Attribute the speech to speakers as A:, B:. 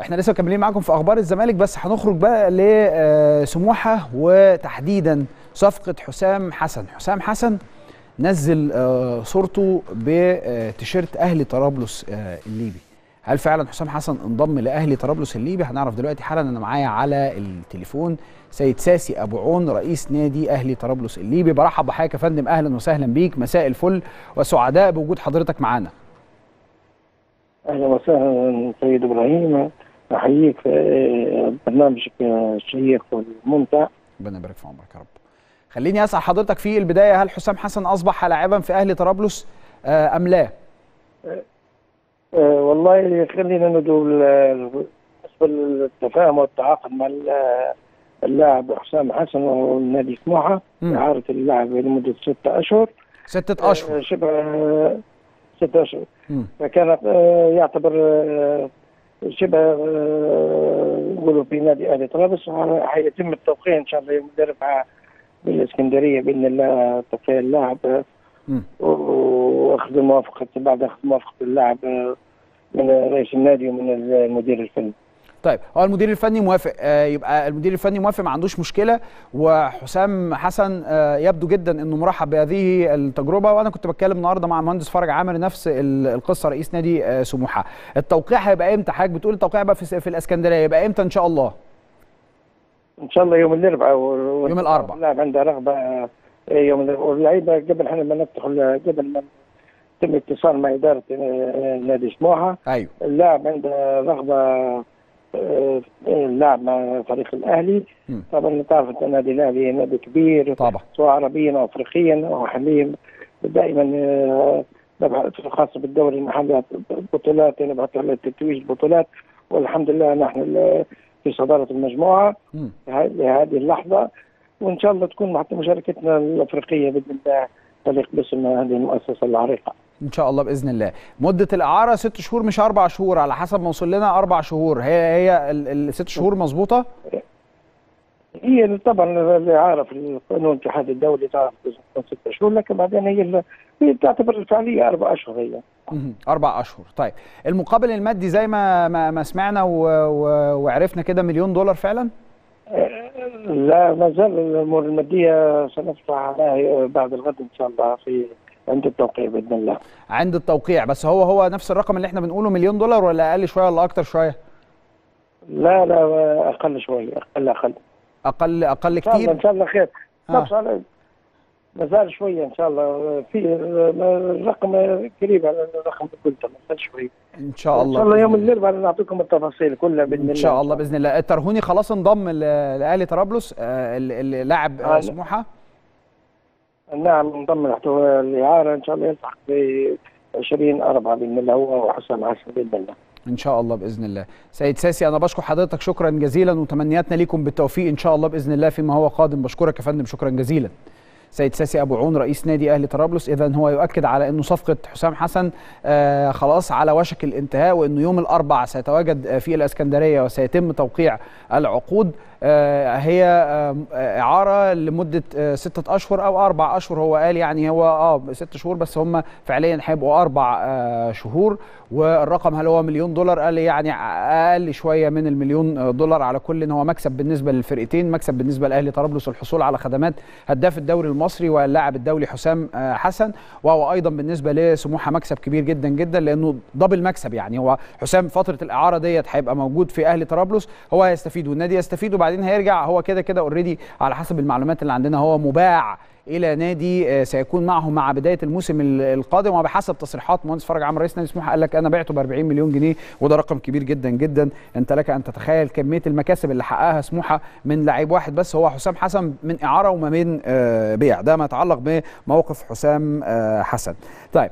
A: إحنا لسه مكملين معاكم في أخبار الزمالك بس هنخرج بقى لسموحه وتحديدا صفقة حسام حسن. حسام حسن نزل آه، صورته بتيشيرت أهلي طرابلس آه، الليبي. هل فعلا حسام حسن انضم لأهلي طرابلس الليبي؟ هنعرف دلوقتي حالا أنا معايا على التليفون سيد ساسي أبو عون رئيس نادي أهلي طرابلس الليبي. برحب بحضرتك يا فندم أهلا وسهلا بيك. مساء الفل. وسعداء بوجود حضرتك معانا.
B: أهلا وسهلا سيد إبراهيم. أحييك برنامجك الشيق والممتع
A: ربنا يبارك في عمرك يا رب. خليني أسأل حضرتك في البداية هل حسام حسن أصبح لاعبا في أهلي طرابلس آه، أم لا؟
B: أه والله خلينا ندعو ال- بالنسبة للتفاهم والتعاقد مع ال- اللاعب حسام حسن والنادي سموحه. إعارة اللاعب لمدة ستة أشهر.
A: ستة
B: أشهر. شبه أه، ستة اشهر
A: مم.
B: فكانت أه، يعتبر أه، شبه أه، يقولوا في نادي أهلي طرابلس حيتم التوقيع إن شاء الله يوم الأربعاء بالإسكندرية بإذن الله توقيع اللاعب. وأخذ موافقة بعد أخذ موافقة اللاعب من رئيس النادي ومن المدير الفني
A: طيب هو المدير الفني موافق آه، يبقى المدير الفني موافق ما عندوش مشكلة. وحسام حسن آه، يبدو جدا إنه مرحب بهذه التجربة. وأنا كنت بتكلم النهارده مع المهندس فرج عامر نفس ال- القصة رئيس نادي آه، سموحة. التوقيع هيبقى إمتى؟ حضرتك بتقول التوقيع يبقى في في الإسكندرية. يبقى إمتى إن شاء الله؟
B: إن شاء الله يوم الأربعاء و-
A: يوم الأربعاء.
B: اللاعب عنده رغبة آه، يوم الأربعاء. واللعيبة قبل إحنا ما ال- قبل ما يتم اتصال مع إدارة آه، نادي سموحة
A: أيوه.
B: اللاعب عنده رغبة آه، اللعب مع فريق
A: الأهلي.
B: طبعا تعرف النادي الأهلي نادي كبير
A: طبعا.
B: سواء عربيا أو افريقيا وحاليا دائما آه، نبحث خاصة بالدوري المحلي بطولات نبحث على تتويج البطولات. والحمد لله نحن في
A: صدارة
B: المجموعة. لهذه اللحظة. وإن شاء الله تكون حتى مشاركتنا الأفريقية بإذن الله تليق باسم هذه المؤسسة العريقة.
A: إن شاء الله بإذن الله. مدة الإعارة ست شهور مش أربع شهور على حسب ما وصل لنا أربع شهور. هي هي ال- الست شهور مظبوطة؟
B: هي طبعا الإعارة في القانون الاتحاد الدولي تعرف ست شهور لكن بعدين هي هي تعتبر الفعاليه أربع أشهر هي.
A: أربع أشهر. طيب المقابل المادي زي ما ما, سمعنا. وعرفنا كده مليون دولار فعلا؟
B: لا ما زال الأمور المادية سندفع عليها بعد الغد إن شاء الله في عند التوقيع بإذن الله.
A: عند التوقيع بس هو هو نفس الرقم اللي إحنا بنقوله مليون دولار ولا أقل شوية ولا أكتر شوية
B: لا لا أقل شوي أقل أقل.
A: أقل أقل
B: إن شاء الله
A: كتير
B: إن شاء الله خير.
A: آه.
B: لا بصراحة ما زال شوية إن شاء الله في الرقم قريب على الرقم اللي قلته ما زال شوي.
A: إن شاء الله
B: إن شاء الله يوم. الاربعاء نعطيكم التفاصيل كلها بإذن الله
A: ان شاء الله بإذن الله الترهوني خلاص انضم لاهلي طرابلس آه، ال- ال- لاعب آه،
B: آه،
A: سموحة
B: نعم انضم تحت الإعارة. إن شاء الله يلتحق ب 20 4 بإذن الله هو وحسام حسن باذن الله.
A: إن شاء الله بإذن الله. سيد ساسي أنا بشكر حضرتك شكرا جزيلا وتمنياتنا ليكم بالتوفيق إن شاء الله بإذن الله فيما هو قادم. بشكرك يا فندم شكرا جزيلا. سيد ساسي أبو عون رئيس نادي أهلي طرابلس. اذا هو يؤكد على إنه صفقة حسام حسن آه خلاص على وشك الانتهاء وإنه يوم الأربعاء سيتواجد في الإسكندرية وسيتم توقيع العقود. آه هي آه إعارة لمدة ستة أشهر أو أربع أشهر. هو قال يعني هو آه ست شهور بس هم فعليا هيبقوا أربع شهور. والرقم هل هو مليون دولار؟ قال يعني أقل شوية من المليون دولار على كل إن هو مكسب بالنسبة للفرقتين مكسب بالنسبة لأهلي طرابلس الحصول على خدمات هداف الدوري المصري. واللاعب الدولي حسام آه، حسن. وهو أيضا بالنسبة لسموحة مكسب كبير جدا جدا لأنه double مكسب يعني. هو حسام فترة الإعارة ديت هيبقى موجود في أهلي طرابلس هو هيستفيد والنادي يستفيد وبعدين هيرجع هو كده كده already على حسب المعلومات اللي عندنا هو مباع إلى نادي آه، سيكون معه مع بداية الموسم ال- القادم. وبحسب تصريحات مهندس فرج عمرو رئيس نادي سموحة قال لك أنا بعته ب 40 مليون جنيه وده رقم كبير جدا جدا. أنت لك أن تتخيل كمية المكاسب اللي حققها سموحة من لعيب واحد بس هو حسام حسن من إعارة وما من آه، بيع. ده ما يتعلق بموقف حسام آه، حسن. طيب